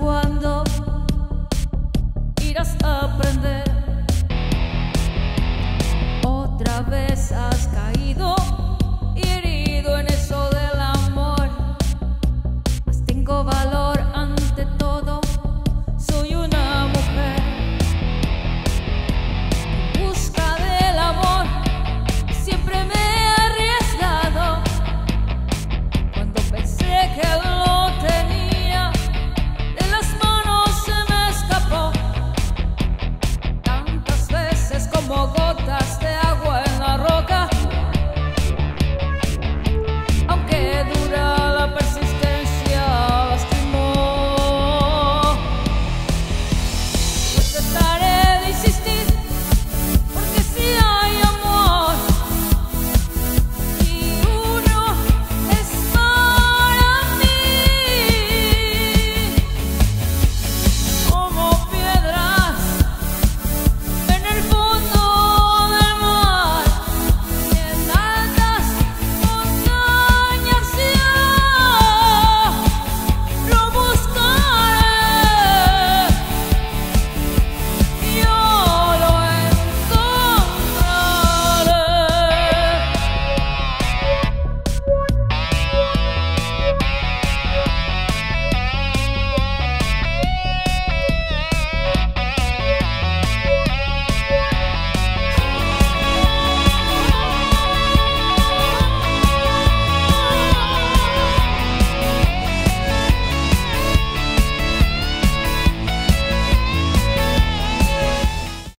cuando